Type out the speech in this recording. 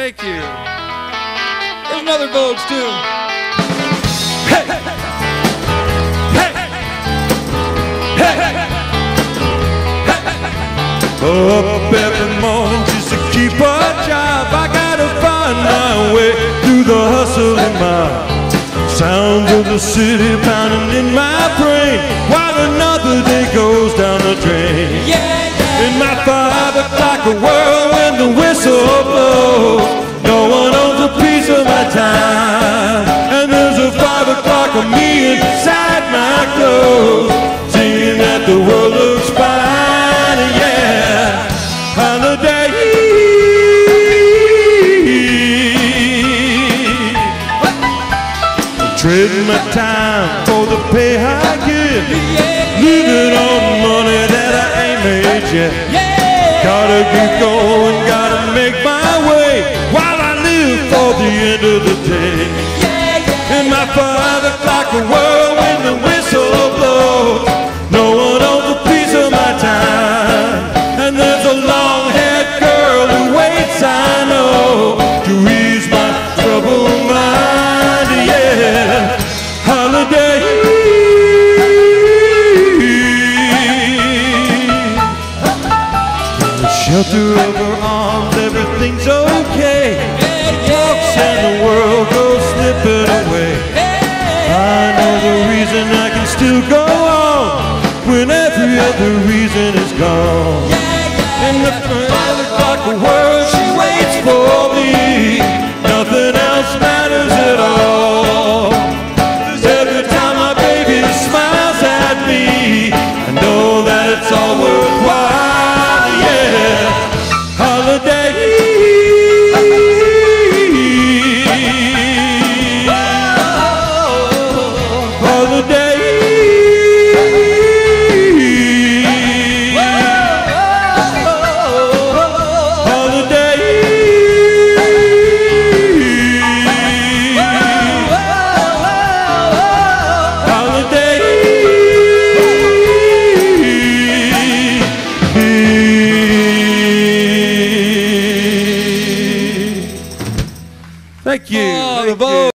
Thank you. There's another Vogues tune. Hey! Hey! Hey! Up every morning just to keep a job. I gotta find my way through the hustle and mob. Sounds of the city pounding in my brain while another day goes down the drain. In Trading my time for the pay I get. Living on money that I ain't made yet. Gotta keep going, gotta make my way while I live for the end of the day. And my world. Shelter of her arms, everything's okay. Walks and the world goes slipping away. I know the reason I can still go on when every other reason is gone. And the, the clock away. Thank you. Oh,